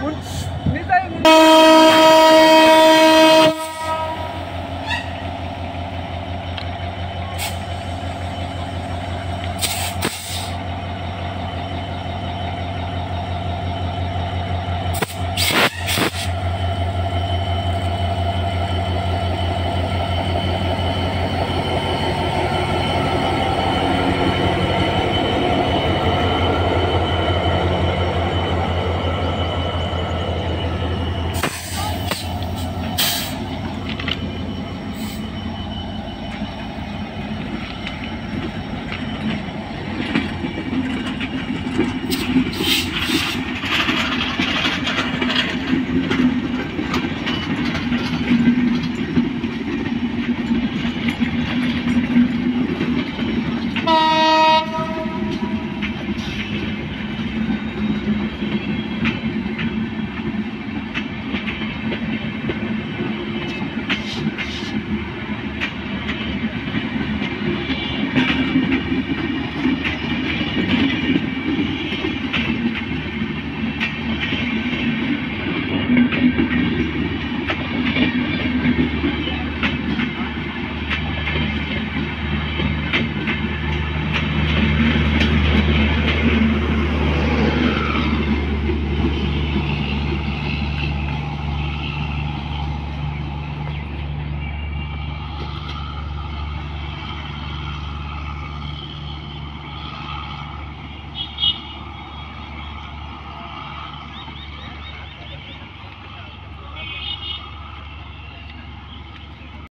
मुझ